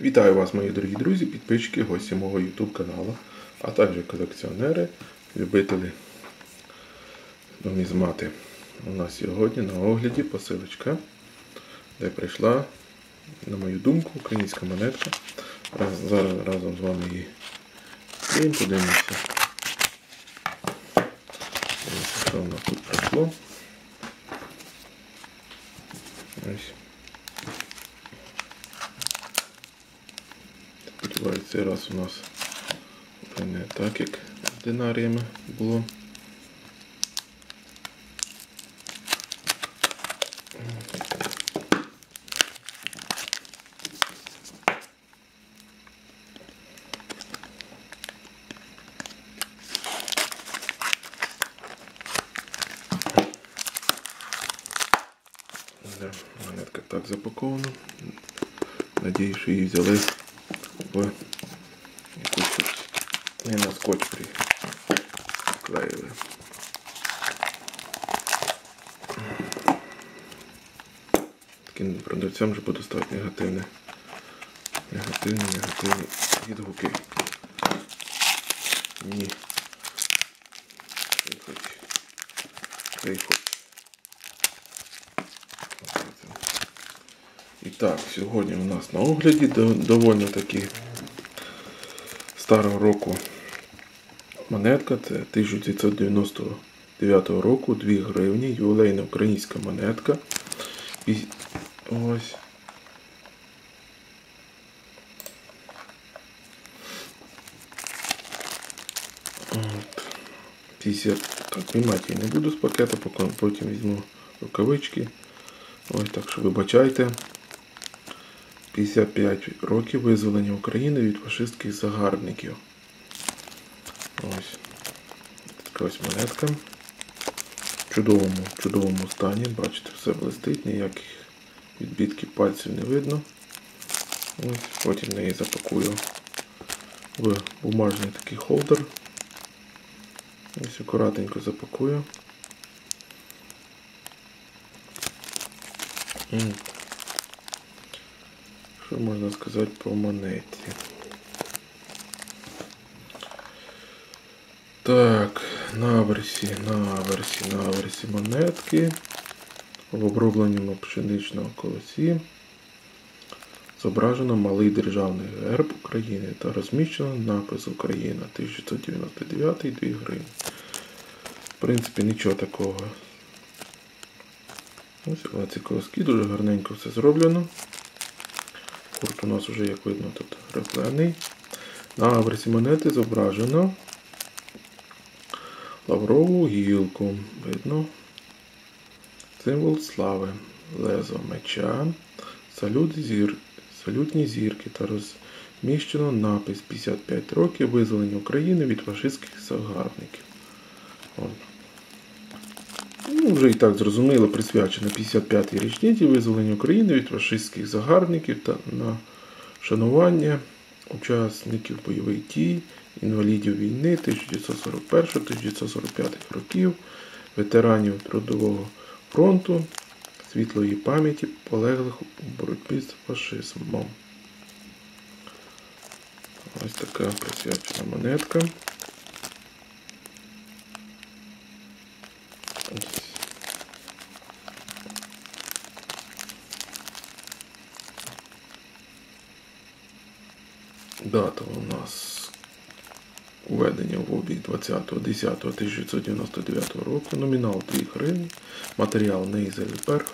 Вітаю вас, мої дорогі друзі, підписчики, гості мого YouTube каналу, а також колекціонери, любителі нумізмати. У нас сьогодні на огляді посилочка, де прийшла, на мою думку, українська монетка. Раз, зараз разом з вами її відкриємо, подивимося. Дивимося, Що в нас тут прийшло. Ось. Цей раз у нас вже не так, як з динаріями було. Монетка так запакована. Надіюсь, що її взяли в не на скотч приклеїли. Таким продавцям вже буде стати негативне. Негативні, негативні відгуки. Ні. Приходь. Приходь. І так, сьогодні у нас на огляді до- доволі таки старого року монетка. Це 1999 року, 2 гривні, ювілейна українська монетка. І ось. От. 50. Так, виймати її не буду з пакета, потім візьму рукавички. Ось так що вибачайте. 55 років визволення України від фашистських загарбників. Ось. Така ось монетка. В чудовому, чудовому стані. Бачите, все блистить, ніяких відбитків пальців не видно. Ось, потім неї запакую в бумажний такий холдер. Ось акуратненько запакую. Що можна сказати по монеті? Так, наверсі, наверсі, наверсі монетки в обробленому пшеничному колосі зображено малий державний герб України та розміщено напис Україна 1999 2 гривні. В принципі, нічого такого. Ось але ці колоски дуже гарненько все зроблено. Курт у нас вже, як видно, тут рифлений. На аверсі монети зображено лаврову гілку. Видно. Символ слави, лезо меча, салют зір, салютні зірки та розміщено напис 55 років визволення України від фашистських загарбників. Ну, вже і так зрозуміло, присвячено 55-й річниці визволення України від фашистських загарбників та на шанування учасників бойових дій, інвалідів війни 1941-1945 років, ветеранів Трудового фронту, світлої пам'яті полеглих у боротьбі з фашизмом. Ось така присвячена монетка. Ось. Дата у нас введення в обіг 20.10.1999 року. Номінал 2 гривні. Матеріал нейзель перх.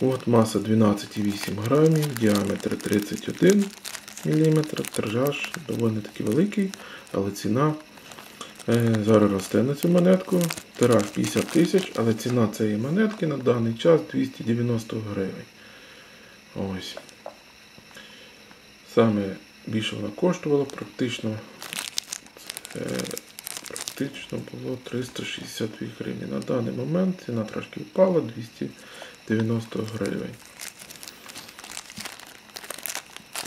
От маса 12,8 грамів, діаметр 31 мм, тержаж доволі таки великий, але ціна е, зараз росте на цю монетку. Тираж 50 тисяч, але ціна цієї монетки на даний час 290 гривень. Ось. Саме більше вона коштувала, практично це, практично було 362 гривні. На даний момент ціна трошки впала 290 гривень.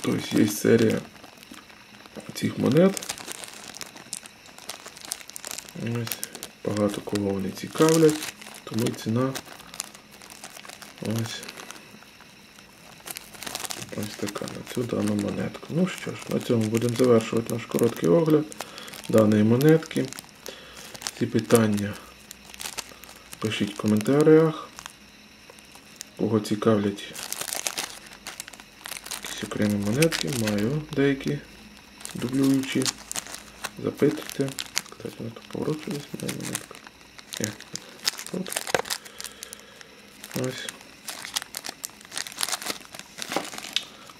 Тобто є серія цих монет. Ось, багато кого вони цікавлять, тому ціна ось Ось така на цю дану монетку. Ну що ж, на цьому будемо завершувати наш короткий огляд даної монетки. Ці питання пишіть в коментарях. Кого цікавлять якісь окремі монетки, маю деякі дублюючі. Запитуйте. Кстати, вона тут поворочилась моя монетка. От. Ось.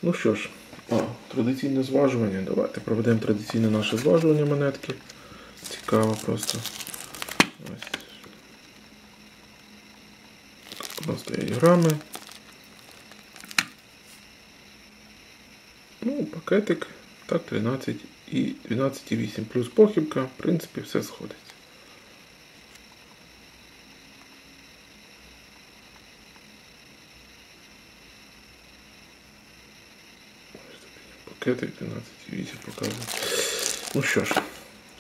Ну що ж, а, традиційне зважування. Давайте проведемо традиційне наше зважування монетки. Цікаво просто. Ось. Нас стоять грами. Ну, пакетик. Так, 13 і 12,8 плюс похибка. В принципі, все сходиться. Пакетик 12,8 показує. Ну що ж,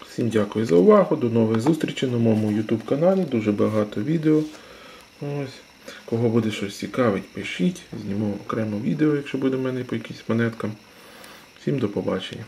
всім дякую за увагу. До нових зустрічей на моєму YouTube каналі. Дуже багато відео. Ось. Кого буде щось цікавить, пишіть. Зніму окремо відео, якщо буде в мене по якісь монеткам. Всім до побачення.